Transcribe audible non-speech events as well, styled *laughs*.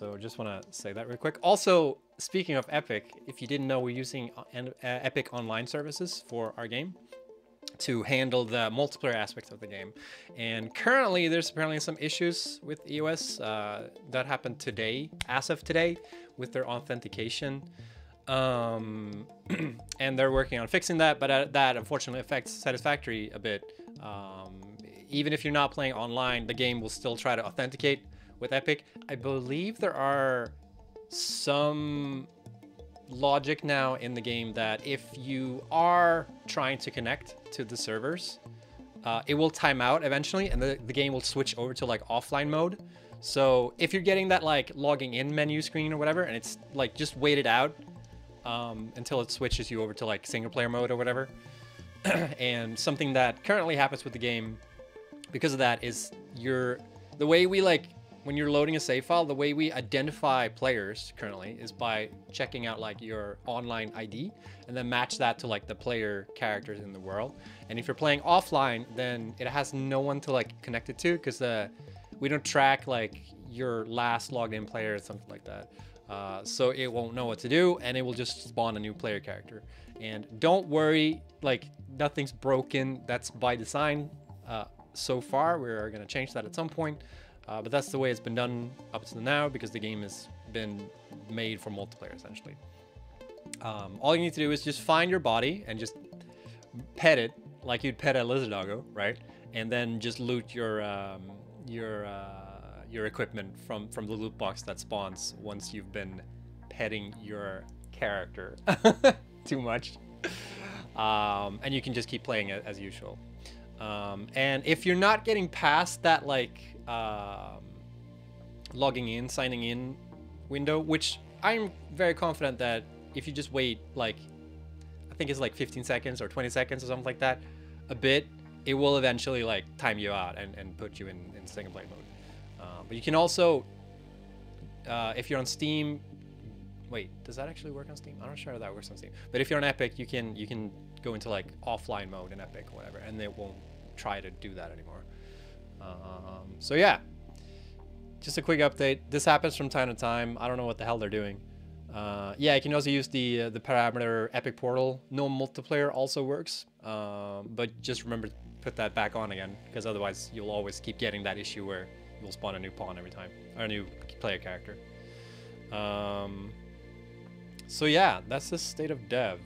so just want to say that real quick. Also, speaking of Epic, if you didn't know, we're using uh, uh, Epic Online services for our game to handle the multiplayer aspects of the game. And currently, there's apparently some issues with EOS uh, that happened today, as of today, with their authentication. Um, *clears throat* and they're working on fixing that, but uh, that unfortunately affects Satisfactory a bit. Um, even if you're not playing online, the game will still try to authenticate with Epic. I believe there are some logic now in the game that if you are trying to connect to the servers, uh, it will time out eventually and the, the game will switch over to like offline mode. So if you're getting that like logging in menu screen or whatever, and it's like just wait it out um, until it switches you over to like single player mode or whatever. *clears throat* and something that currently happens with the game because of that is your the way we like when you're loading a save file, the way we identify players currently is by checking out like your online ID and then match that to like the player characters in the world. And if you're playing offline, then it has no one to like connect it to because uh, we don't track like your last logged in player or something like that. Uh, so it won't know what to do and it will just spawn a new player character. And don't worry, like nothing's broken. That's by design. Uh, so far, we're going to change that at some point. Uh, but that's the way it's been done up to now because the game has been made for multiplayer essentially. Um, all you need to do is just find your body and just pet it like you'd pet a lizard doggo, right? And then just loot your um, your uh, your equipment from from the loot box that spawns once you've been petting your character *laughs* too much. Um, and you can just keep playing it as usual. Um, and if you're not getting past that like um, logging in, signing in window, which I'm very confident that if you just wait like I think it's like 15 seconds or 20 seconds or something like that, a bit, it will eventually like time you out and, and put you in, in single player mode. Uh, but you can also, uh, if you're on Steam, wait, does that actually work on Steam? I'm not sure how that works on Steam. But if you're on Epic, you can you can go into like offline mode in Epic or whatever, and it won't try to do that anymore. Um, so yeah, just a quick update. This happens from time to time. I don't know what the hell they're doing. Uh, yeah, you can also use the uh, the parameter Epic Portal. No multiplayer also works, um, but just remember to put that back on again because otherwise you'll always keep getting that issue where you'll spawn a new pawn every time or a new player character. Um, so yeah, that's the state of dev.